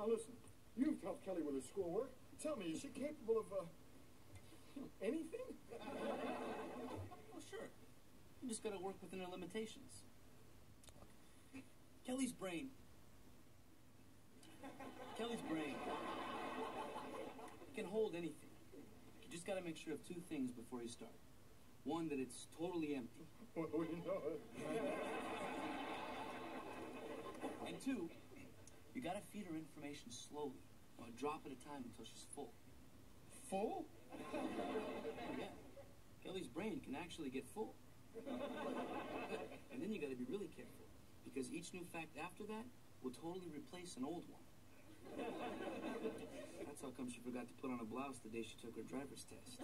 Now listen, you've helped Kelly with her schoolwork. Tell me, is she capable of, uh, anything? Well, sure. You just gotta work within her limitations. Kelly's brain. Kelly's brain can hold anything. You just gotta make sure of two things before you start. One, that it's totally empty. Well, we know it. And two, you gotta feed her information slowly, a drop at a time until she's full. Full? Yeah. Kelly's brain can actually get full. and then you gotta be really careful, because each new fact after that will totally replace an old one. That's how come she forgot to put on a blouse the day she took her driver's test.